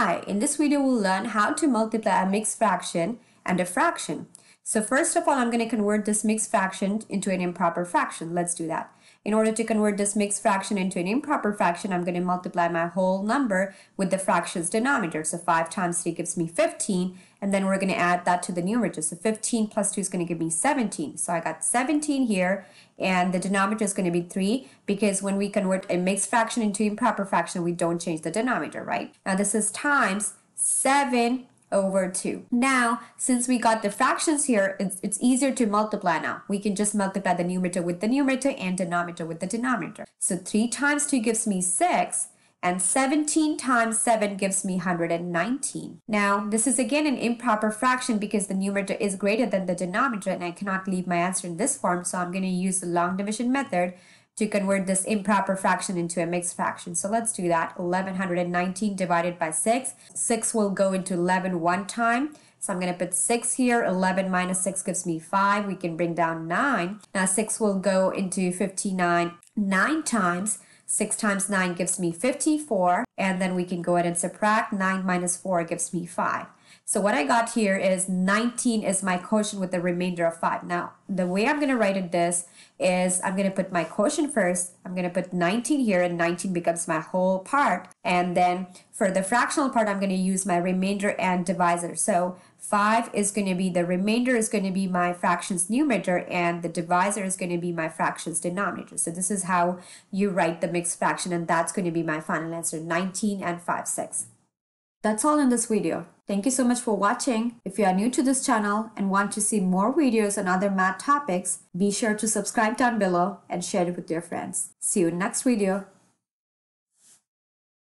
Hi, in this video we'll learn how to multiply a mixed fraction and a fraction. So first of all, I'm going to convert this mixed fraction into an improper fraction. Let's do that. In order to convert this mixed fraction into an improper fraction, I'm going to multiply my whole number with the fraction's denominator. So 5 times 3 gives me 15, and then we're going to add that to the numerator. So 15 plus 2 is going to give me 17. So I got 17 here, and the denominator is going to be 3 because when we convert a mixed fraction into improper fraction, we don't change the denominator, right? Now this is times 7 over 2. Now, since we got the fractions here, it's, it's, easier to multiply now. We can just multiply the numerator with the numerator and denominator with the denominator. So 3 times 2 gives me 6 and 17 times 7 gives me 119. Now, this is again an improper fraction because the numerator is greater than the denominator and I cannot leave my answer in this form, so I'm going to use the long division method to convert this improper fraction into a mixed fraction. So let's do that. 1119 divided by 6. 6 will go into 11 one time. So I'm going to put 6 here. 11 minus 6 gives me 5. We can bring down 9. Now 6 will go into 59 9 times. 6 times 9 gives me 54. And then we can go ahead and subtract. 9 minus 4 gives me 5. So what I got here is 19 is my quotient with the remainder of 5. Now, the way I'm going to write it this is I'm going to put my quotient first. I'm going to put 19 here and 19 becomes my whole part. And then for the fractional part, I'm going to use my remainder and divisor. So 5 is going to be, the remainder is going to be my fraction's numerator and the divisor is going to be my fraction's denominator. So this is how you write the mixed fraction and that's going to be my final answer, 19 and 5 6. That's all in this video. Thank you so much for watching. If you are new to this channel and want to see more videos on other math topics, be sure to subscribe down below and share it with your friends. See you in next video.